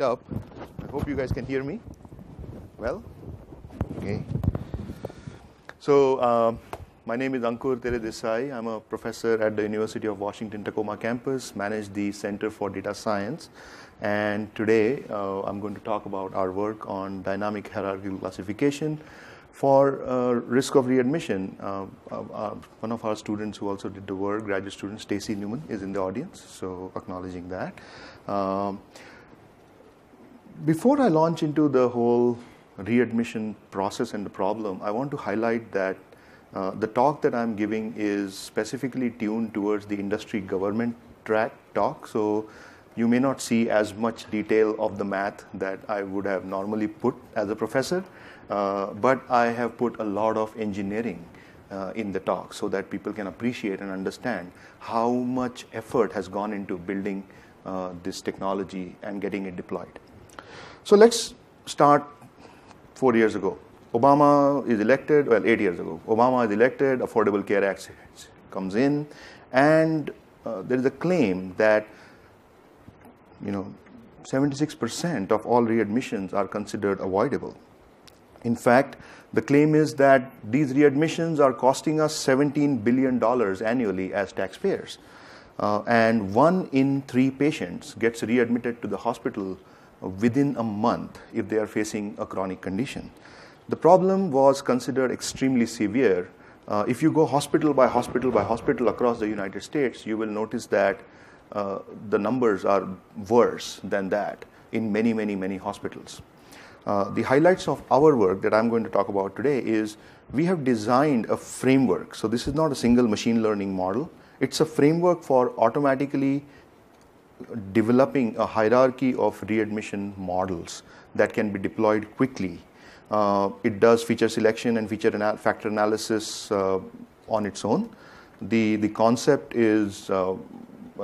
up. I hope you guys can hear me. Well, okay. So um, my name is Ankur Teredesai. I'm a professor at the University of Washington Tacoma campus, manage the Center for Data Science. And today uh, I'm going to talk about our work on dynamic hierarchical classification for uh, risk of readmission. Uh, uh, uh, one of our students who also did the work, graduate student Stacey Newman, is in the audience, so acknowledging that. Um, before I launch into the whole readmission process and the problem, I want to highlight that uh, the talk that I'm giving is specifically tuned towards the industry government track talk. So you may not see as much detail of the math that I would have normally put as a professor, uh, but I have put a lot of engineering uh, in the talk so that people can appreciate and understand how much effort has gone into building uh, this technology and getting it deployed. So let's start four years ago. Obama is elected, well, eight years ago. Obama is elected, Affordable Care Act comes in, and uh, there is a claim that, you know, 76% of all readmissions are considered avoidable. In fact, the claim is that these readmissions are costing us $17 billion annually as taxpayers. Uh, and one in three patients gets readmitted to the hospital within a month if they are facing a chronic condition. The problem was considered extremely severe. Uh, if you go hospital by hospital by hospital across the United States, you will notice that uh, the numbers are worse than that in many, many, many hospitals. Uh, the highlights of our work that I'm going to talk about today is we have designed a framework. So, this is not a single machine learning model, it's a framework for automatically developing a hierarchy of readmission models that can be deployed quickly. Uh, it does feature selection and feature ana- factor analysis uh, on its own. The, the concept is, uh,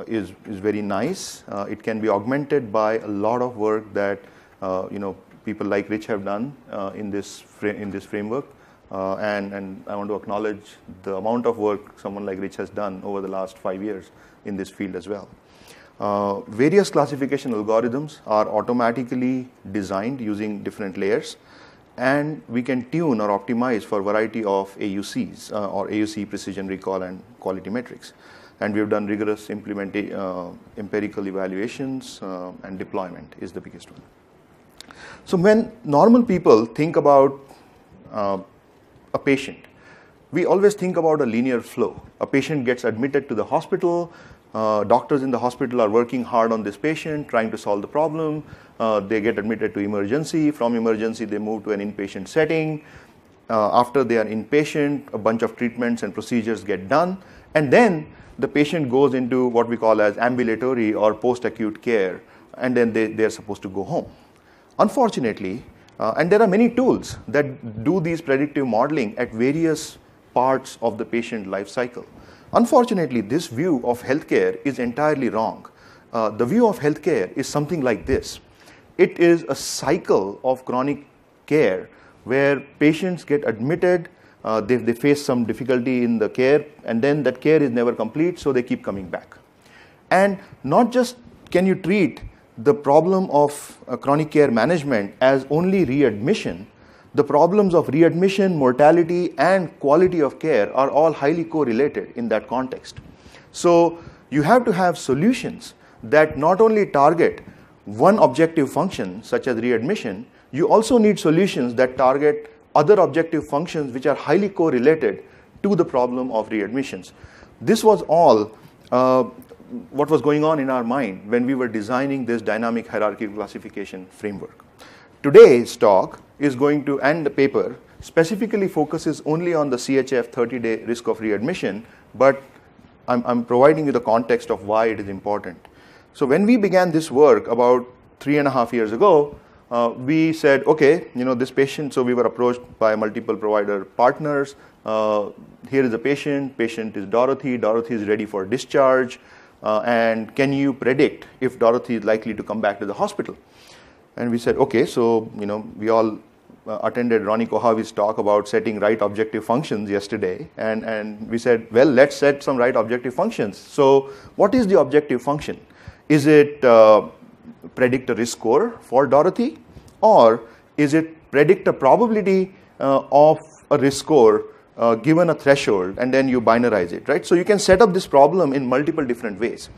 is, is very nice. Uh, it can be augmented by a lot of work that uh, you know, people like Rich have done uh, in, this in this framework. and, and I want to acknowledge the amount of work someone like Rich has done over the last five years in this field as well. Uh, various classification algorithms are automatically designed using different layers, and we can tune or optimize for a variety of AUCs uh, or AUC precision recall and quality metrics. And we have done rigorous uh, empirical evaluations uh, and deployment is the biggest one. So when normal people think about uh, a patient, we always think about a linear flow. A patient gets admitted to the hospital, uh, doctors in the hospital are working hard on this patient, trying to solve the problem. Uh, they get admitted to emergency. From emergency, they move to an inpatient setting. Uh, after they are inpatient, a bunch of treatments and procedures get done. And then the patient goes into what we call as ambulatory or post acute care, and then they, they're supposed to go home. Unfortunately, uh, and there are many tools that do these predictive modeling at various parts of the patient life cycle. Unfortunately, this view of healthcare is entirely wrong. Uh, the view of healthcare is something like this it is a cycle of chronic care where patients get admitted, uh, they, they face some difficulty in the care, and then that care is never complete, so they keep coming back. And not just can you treat the problem of uh, chronic care management as only readmission, the problems of readmission, mortality, and quality of care are all highly correlated in that context. So, you have to have solutions that not only target one objective function, such as readmission, you also need solutions that target other objective functions which are highly correlated to the problem of readmissions. This was all uh, what was going on in our mind when we were designing this dynamic hierarchical classification framework. Today's talk is going to, and the paper specifically focuses only on the CHF 30 day risk of readmission, but I'm, I'm providing you the context of why it is important. So, when we began this work about three and a half years ago, uh, we said, okay, you know, this patient, so we were approached by multiple provider partners. Uh, here is a patient, patient is Dorothy, Dorothy is ready for discharge, uh, and can you predict if Dorothy is likely to come back to the hospital? And we said, okay, so, you know, we all uh, attended Ronnie Kohavi's talk about setting right objective functions yesterday, and, and we said, well, let's set some right objective functions. So, what is the objective function? Is it uh, predict a risk score for Dorothy, or is it predict a probability uh, of a risk score uh, given a threshold, and then you binarize it, right? So you can set up this problem in multiple different ways.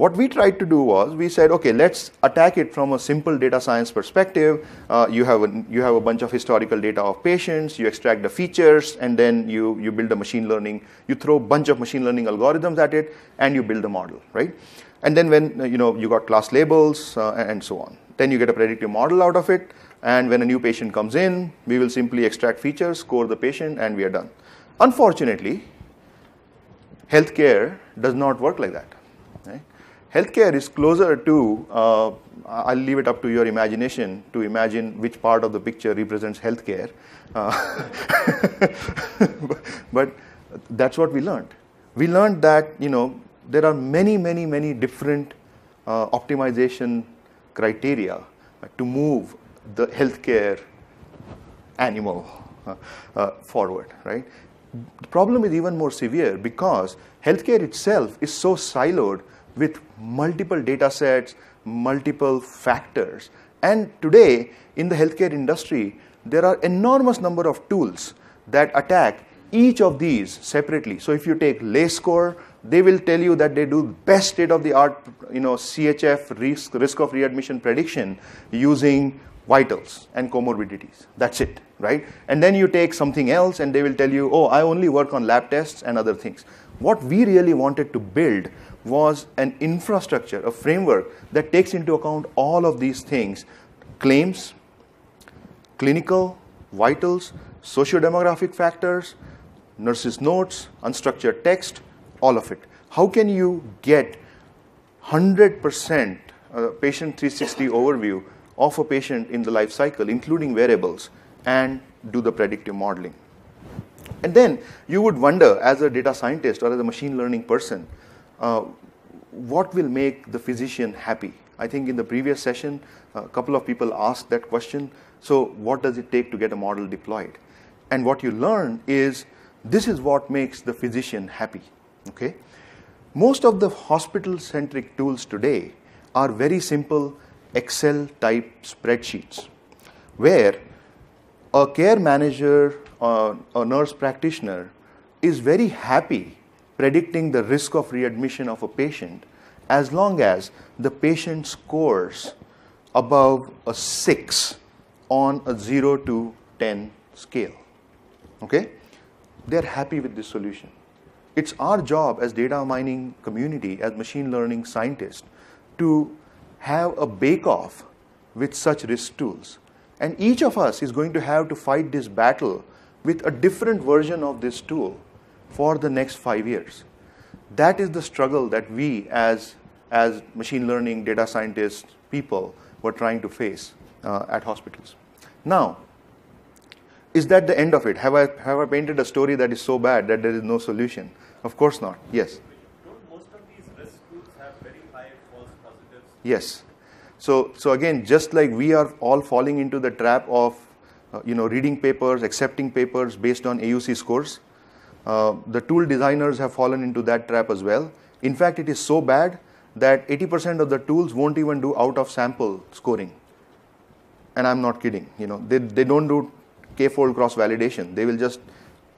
What we tried to do was we said, okay, let's attack it from a simple data science perspective. Uh, you, have a, you have a bunch of historical data of patients, you extract the features, and then you, you build a machine learning. You throw a bunch of machine learning algorithms at it, and you build a model, right? And then when you know you got class labels uh, and so on, then you get a predictive model out of it. And when a new patient comes in, we will simply extract features, score the patient, and we are done. Unfortunately, healthcare does not work like that. Healthcare is closer to, uh, I'll leave it up to your imagination to imagine which part of the picture represents healthcare. Uh, but that's what we learned. We learned that, you know, there are many, many, many different uh, optimization criteria to move the healthcare animal uh, uh, forward, right? The problem is even more severe because healthcare itself is so siloed with multiple data sets, multiple factors. And today, in the healthcare industry, there are enormous number of tools that attack each of these separately. So if you take LACE score, they will tell you that they do best state of the art, you know, CHF risk, risk of readmission prediction using vitals and comorbidities. That's it, right? And then you take something else and they will tell you, oh, I only work on lab tests and other things. What we really wanted to build was an infrastructure, a framework that takes into account all of these things claims, clinical, vitals, socio-demographic factors, nurses' notes, unstructured text, all of it. How can you get 100% uh, patient 360 overview of a patient in the life cycle, including variables, and do the predictive modeling? And then you would wonder, as a data scientist or as a machine learning person, uh, what will make the physician happy? I think in the previous session, a couple of people asked that question. So, what does it take to get a model deployed? And what you learn is this is what makes the physician happy. Okay? Most of the hospital centric tools today are very simple Excel type spreadsheets where a care manager or a nurse practitioner is very happy predicting the risk of readmission of a patient as long as the patient scores above a 6 on a 0 to 10 scale. Okay? They're happy with this solution. It's our job as data mining community, as machine learning scientists, to have a bake-off with such risk tools. And each of us is going to have to fight this battle with a different version of this tool for the next five years. That is the struggle that we as, as machine learning data scientists people were trying to face uh, at hospitals. Now, is that the end of it? Have I, have I painted a story that is so bad that there is no solution? Of course not. Yes. most of these risk groups have very high false positives? Yes. So, so again, just like we are all falling into the trap of, uh, you know, reading papers, accepting papers based on AUC scores, uh, the tool designers have fallen into that trap as well. In fact, it is so bad that 80% of the tools won't even do out of sample scoring. And I'm not kidding. You know, they, they don't do k-fold cross validation. They will just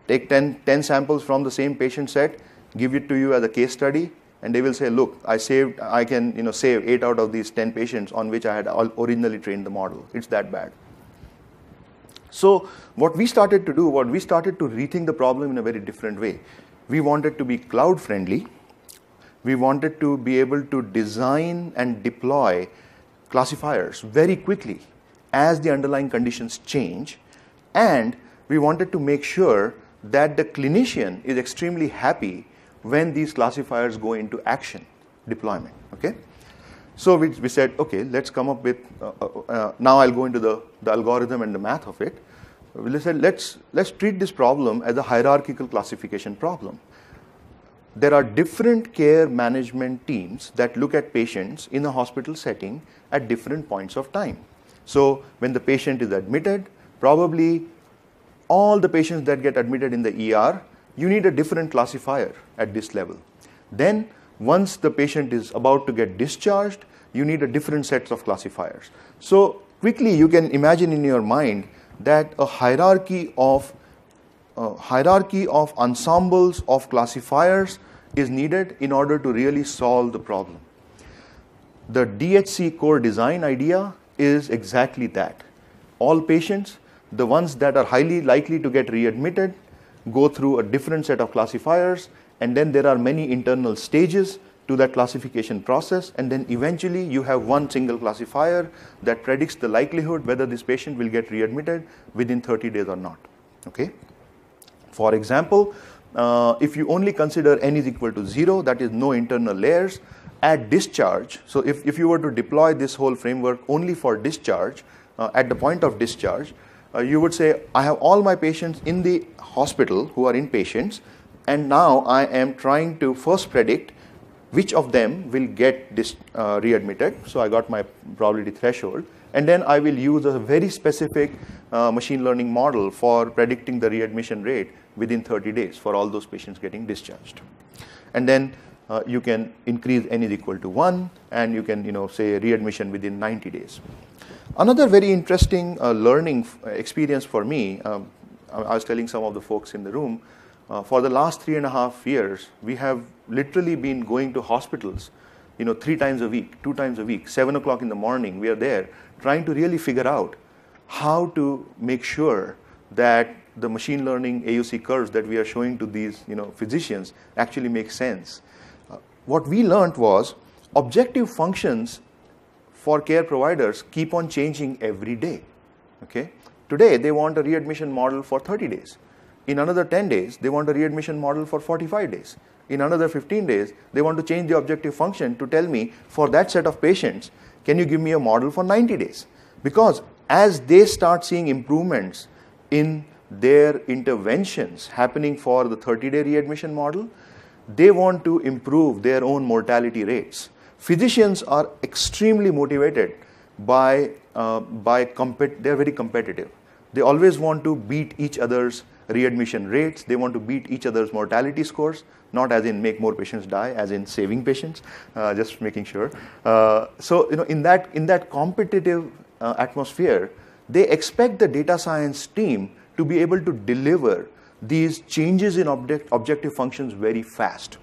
take 10, 10 samples from the same patient set, give it to you as a case study, and they will say, look, I saved, I can you know, save 8 out of these 10 patients on which I had originally trained the model. It's that bad. So what we started to do, what we started to rethink the problem in a very different way. We wanted to be cloud friendly. We wanted to be able to design and deploy classifiers very quickly as the underlying conditions change. And we wanted to make sure that the clinician is extremely happy when these classifiers go into action deployment. Okay? So we, we said, okay, let's come up with, uh, uh, uh, now I'll go into the, the algorithm and the math of it. We said, let's, let's treat this problem as a hierarchical classification problem. There are different care management teams that look at patients in a hospital setting at different points of time. So when the patient is admitted, probably all the patients that get admitted in the ER, you need a different classifier at this level. Then once the patient is about to get discharged, you need a different sets of classifiers. So quickly you can imagine in your mind that a hierarchy of uh, hierarchy of ensembles of classifiers is needed in order to really solve the problem. The DHC core design idea is exactly that. All patients, the ones that are highly likely to get readmitted, go through a different set of classifiers, and then there are many internal stages to that classification process, and then eventually you have one single classifier that predicts the likelihood whether this patient will get readmitted within 30 days or not. Okay? For example, uh, if you only consider n is equal to 0, that is no internal layers, at discharge, so if, if you were to deploy this whole framework only for discharge, uh, at the point of discharge, uh, you would say, I have all my patients in the hospital who are inpatients, and now I am trying to first predict which of them will get dis, uh, readmitted. So I got my probability threshold. And then I will use a very specific uh, machine learning model for predicting the readmission rate within 30 days for all those patients getting discharged. And then uh, you can increase n is equal to 1, and you can, you know, say readmission within 90 days. Another very interesting uh, learning experience for me, um, I was telling some of the folks in the room, uh, for the last three and a half years, we have literally been going to hospitals, you know, three times a week, two times a week, seven o'clock in the morning, we are there trying to really figure out how to make sure that the machine learning AUC curves that we are showing to these you know, physicians actually make sense. Uh, what we learned was objective functions for care providers keep on changing every day. Okay? Today, they want a readmission model for 30 days. In another 10 days, they want a readmission model for 45 days. In another 15 days, they want to change the objective function to tell me for that set of patients, can you give me a model for 90 days? Because as they start seeing improvements in their interventions happening for the 30 day readmission model, they want to improve their own mortality rates. Physicians are extremely motivated by, uh, by compet- they're very competitive. They always want to beat each other's readmission rates, they want to beat each other's mortality scores, not as in make more patients die, as in saving patients, uh, just making sure. Uh, so, you know, in that, in that competitive uh, atmosphere, they expect the data science team to be able to deliver these changes in object, objective functions very fast.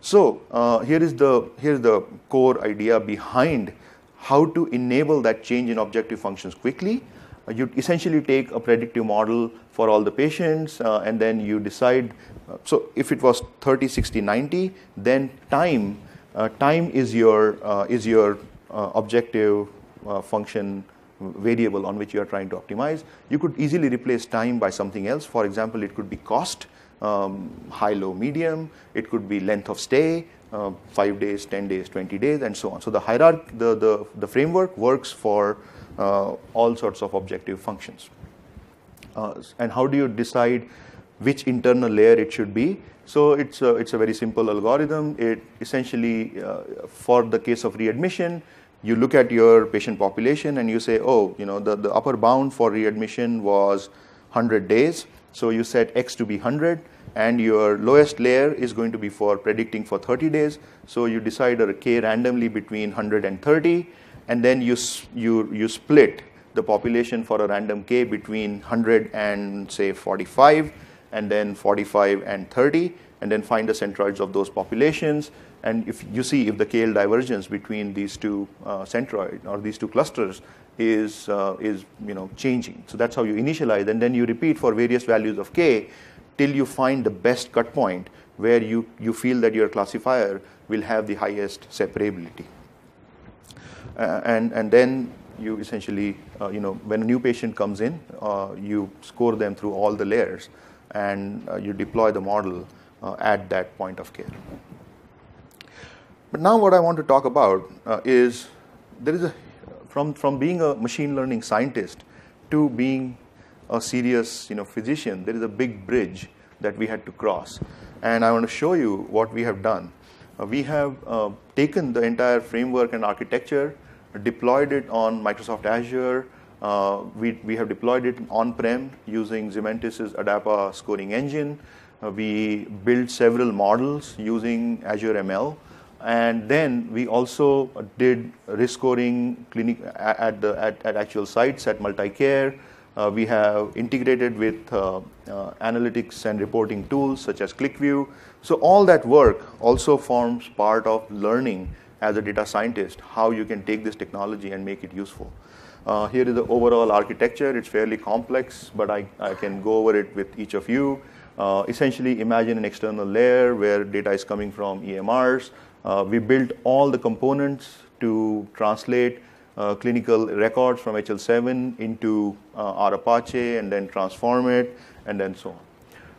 So uh, here is the here's the core idea behind how to enable that change in objective functions quickly. Uh, you essentially take a predictive model for all the patients, uh, and then you decide. Uh, so if it was 30, 60, 90, then time uh, time is your uh, is your objective function variable on which you are trying to optimize. You could easily replace time by something else. For example, it could be cost, um, high, low, medium. It could be length of stay, uh, 5 days, 10 days, 20 days, and so on. So the hierarchy, the, the, the framework works for uh, all sorts of objective functions. Uh, and how do you decide which internal layer it should be? So it's a, it's a very simple algorithm. It essentially, uh, for the case of readmission, you look at your patient population and you say, oh, you know, the, the upper bound for readmission was 100 days. So you set X to be 100 and your lowest layer is going to be for predicting for 30 days. So you decide a K randomly between 100 and 30 and then you, you, you split the population for a random K between 100 and say 45 and then 45 and 30 and then find the centroids of those populations and if you see if the KL divergence between these two uh, centroid or these two clusters is, uh, is you know, changing. So that's how you initialize, and then you repeat for various values of K till you find the best cut point where you, you feel that your classifier will have the highest separability. Uh, and, and then you essentially, uh, you know, when a new patient comes in, uh, you score them through all the layers and uh, you deploy the model at that point of care. But now what I want to talk about uh, is there is a from from being a machine learning scientist to being a serious you know physician there is a big bridge that we had to cross and I want to show you what we have done. Uh, we have uh, taken the entire framework and architecture, deployed it on Microsoft Azure. Uh, we, we have deployed it on-prem using Zementis's ADAPA scoring engine. Uh, we built several models using Azure ML and then we also did risk scoring clinic at, the, at, at actual sites at MultiCare. Uh, we have integrated with uh, uh, analytics and reporting tools such as QlikView. So all that work also forms part of learning as a data scientist how you can take this technology and make it useful. Uh, here is the overall architecture. It's fairly complex, but I, I can go over it with each of you. Uh, essentially, imagine an external layer where data is coming from EMRs. Uh, we built all the components to translate uh, clinical records from HL7 into uh, R Apache and then transform it and then so on.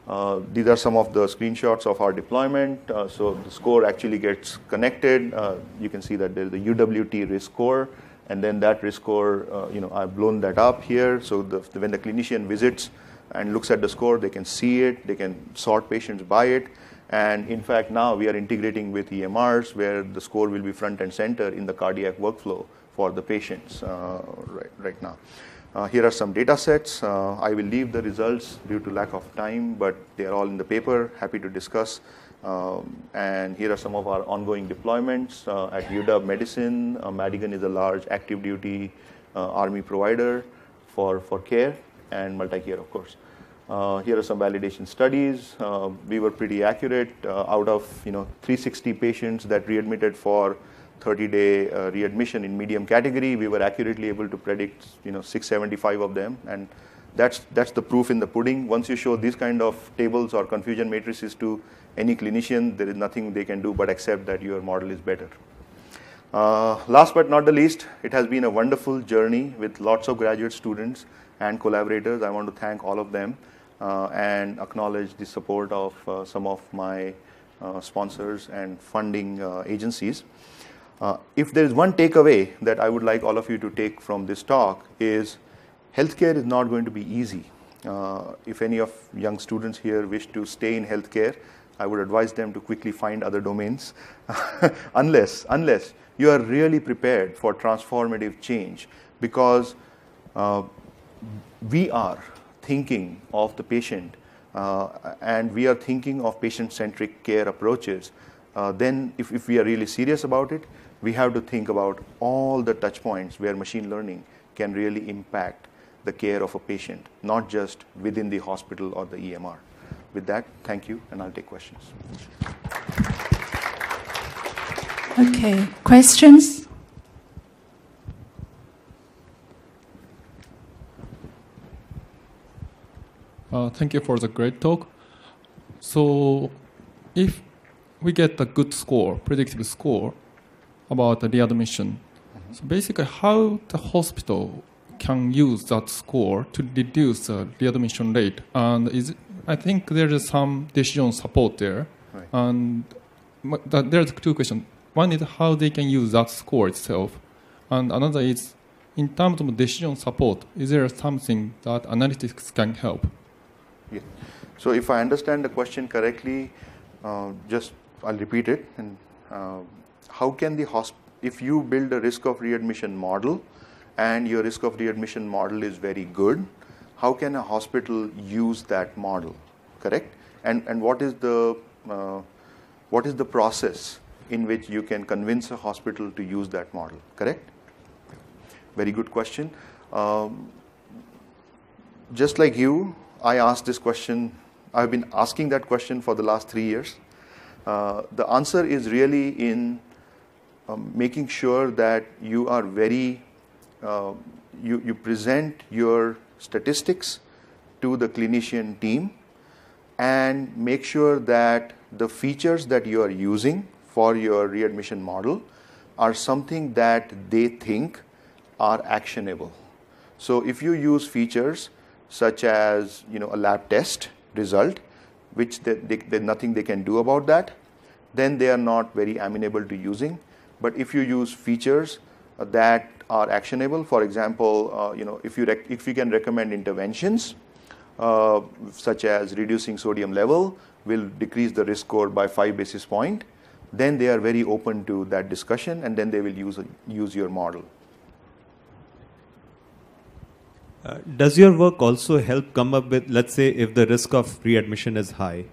Uh, these are some of the screenshots of our deployment. Uh, so the score actually gets connected. Uh, you can see that there's the UWT risk score, and then that risk score, uh, you know, I've blown that up here. So the, when the clinician visits and looks at the score, they can see it, they can sort patients by it. And in fact, now we are integrating with EMRs where the score will be front and center in the cardiac workflow for the patients uh, right, right now. Uh, here are some data sets. Uh, I will leave the results due to lack of time, but they are all in the paper. Happy to discuss. Um, and here are some of our ongoing deployments uh, at UW Medicine. Uh, Madigan is a large active duty uh, army provider for, for care and MultiCare, of course. Uh, here are some validation studies. We were pretty accurate. Out of you know 360 patients that readmitted for 30-day uh, readmission in medium category, we were accurately able to predict you know 675 of them, and that's that's the proof in the pudding. Once you show these kind of tables or confusion matrices to any clinician, there is nothing they can do but accept that your model is better. Uh, last but not the least, it has been a wonderful journey with lots of graduate students and collaborators. I want to thank all of them uh, and acknowledge the support of uh, some of my uh, sponsors and funding uh, agencies. Uh, if there is one takeaway that I would like all of you to take from this talk is healthcare is not going to be easy. if any of young students here wish to stay in healthcare, I would advise them to quickly find other domains, unless unless you are really prepared for transformative change, because uh, we are thinking of the patient uh, and we are thinking of patient-centric care approaches. Uh, then, if, if we are really serious about it, we have to think about all the touch points where machine learning can really impact the care of a patient, not just within the hospital or the EMR. With that, thank you, and I'll take questions. Okay, questions? Uh, thank you for the great talk. So, if we get a good score, predictive score about the readmission, so basically, how the hospital can use that score to reduce the readmission rate, and is I think there is some decision support there, right. and there's two questions. One is how they can use that score itself, and another is in terms of decision support. Is there something that analytics can help? Yeah. So if I understand the question correctly, uh, just I'll repeat it. And uh, how can the hosp- if you build a risk of readmission model, and your risk of readmission model is very good, how can a hospital use that model, correct? And, and what, is the, uh, what is the process in which you can convince a hospital to use that model, correct? Very good question. Um, just like you, I asked this question, I've been asking that question for the last three years. Uh, the answer is really in um, making sure that you are very, uh, you, you present your statistics to the clinician team and make sure that the features that you are using for your readmission model are something that they think are actionable. So if you use features such as you know a lab test result, which they, they, nothing they can do about that, then they are not very amenable to using. But if you use features uh, that are actionable. For example, uh, you know, if you if you can recommend interventions uh, such as reducing sodium level will decrease the risk score by five basis point, then they are very open to that discussion, and then they will use use your model. Uh, does your work also help come up with, let's say, if the risk of readmission is high,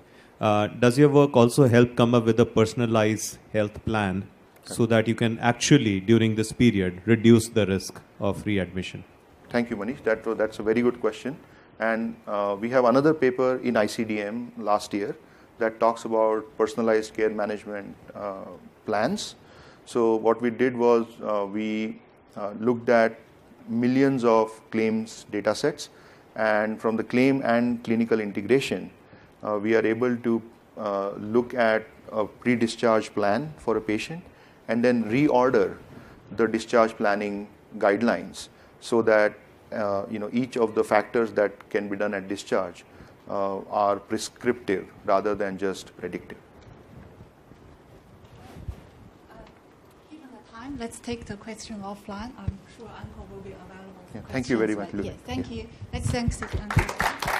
Uh, does your work also help come up with a personalized health plan so that you can actually, during this period, reduce the risk of readmission? Thank you, Manish. That, that's a very good question. And uh, we have another paper in ICDM last year that talks about personalized care management uh, plans. So, what we did was uh, we uh, looked at millions of claims data sets, and from the claim and clinical integration, uh, we are able to uh, look at a pre discharge plan for a patient and then reorder the discharge planning guidelines so that uh, you know each of the factors that can be done at discharge uh, are prescriptive rather than just predictive. Given the time, let's take the question offline. I'm sure Ankur will be available for Yeah, thank you very much. Luke. Yes, thank Yeah. you. Let's thank Ankur.